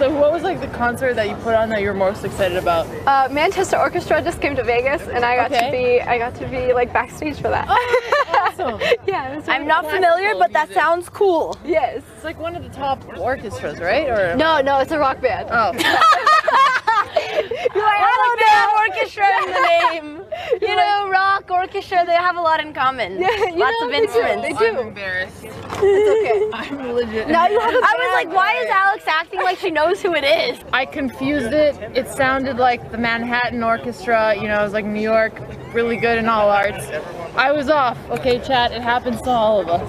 So what was like the concert that you put on that you were most excited about? Uh, Manchester Orchestra just came to Vegas, and I got Okay. to be I got to be like backstage for that. Awesome. yeah, it was I'm not familiar, but that sounds cool. Yes. It's like one of the top orchestras, right? Or No, no, it's a rock band. Oh. Hello there, orchestra in the name. You know, rock, orchestra, they have a lot in common. Yeah, Lots know, of they do, instruments. they do. I'm embarrassed. It's okay. I'm legit. now you have a I was like, why is Alex acting like she knows who it is? I confused it. It sounded like the Manhattan Orchestra, you know, it was like New York, really good in all arts. I was off. Okay, chat, it happens to all of us.